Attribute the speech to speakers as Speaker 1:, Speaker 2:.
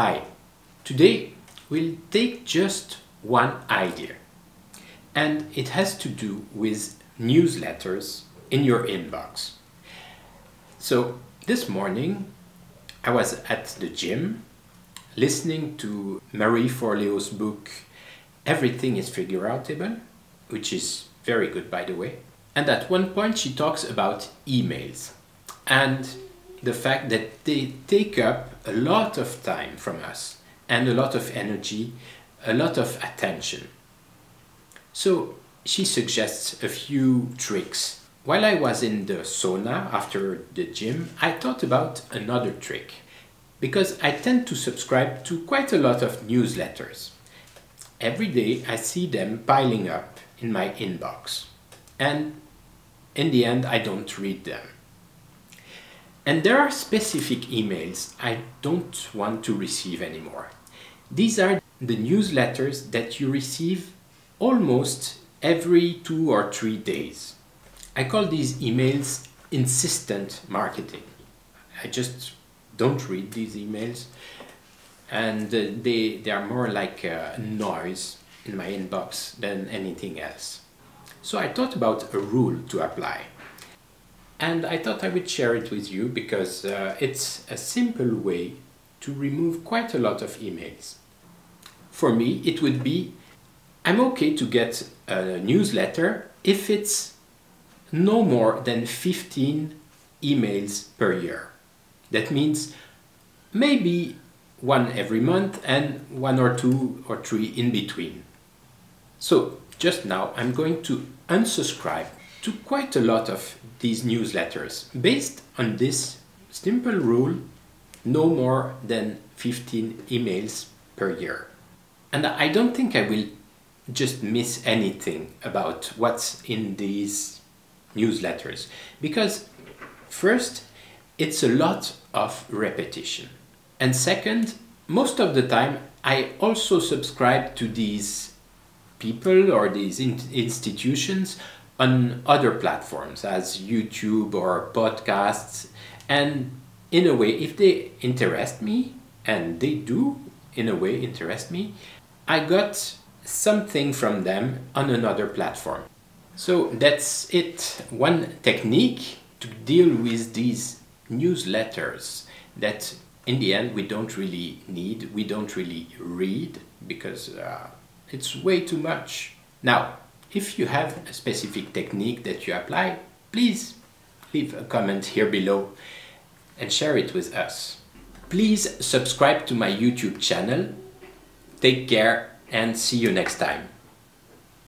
Speaker 1: Hi, today we'll take just one idea and it has to do with newsletters in your inbox. So this morning I was at the gym listening to Marie Forleo's book Everything is Figure which is very good by the way. And at one point she talks about emails and the fact that they take up a lot of time from us and a lot of energy, a lot of attention. So she suggests a few tricks. While I was in the sauna after the gym, I thought about another trick because I tend to subscribe to quite a lot of newsletters. Every day I see them piling up in my inbox and in the end I don't read them. And there are specific emails I don't want to receive anymore. These are the newsletters that you receive almost every two or three days. I call these emails insistent marketing. I just don't read these emails and uh, they, they are more like a noise in my inbox than anything else. So I thought about a rule to apply and I thought I would share it with you because uh, it's a simple way to remove quite a lot of emails. For me, it would be I'm okay to get a newsletter if it's no more than 15 emails per year. That means maybe one every month and one or two or three in between. So just now I'm going to unsubscribe to quite a lot of these newsletters. Based on this simple rule no more than 15 emails per year. And I don't think I will just miss anything about what's in these newsletters. Because first it's a lot of repetition. And second most of the time I also subscribe to these people or these in institutions on other platforms as YouTube or podcasts. And in a way, if they interest me, and they do in a way interest me, I got something from them on another platform. So that's it. One technique to deal with these newsletters that in the end we don't really need, we don't really read because uh, it's way too much. Now, if you have a specific technique that you apply, please leave a comment here below and share it with us. Please subscribe to my YouTube channel. Take care and see you next time.